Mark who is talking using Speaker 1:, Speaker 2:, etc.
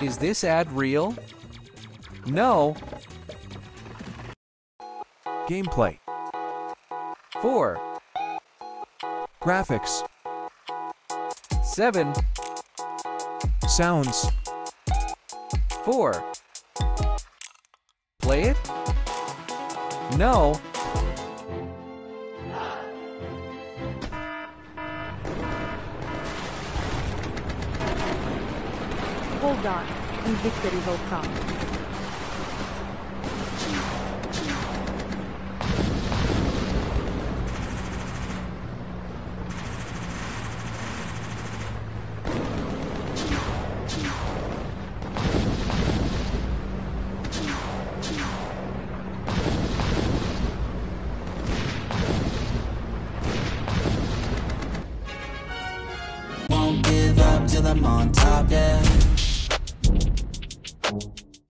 Speaker 1: Is this ad real? No.
Speaker 2: Gameplay.
Speaker 1: 4,
Speaker 2: Graphics.
Speaker 1: 7,
Speaker 2: Sounds.
Speaker 1: 4. Play it? No.
Speaker 3: Hold on, and victory will come.
Speaker 4: Till I'm on top, yeah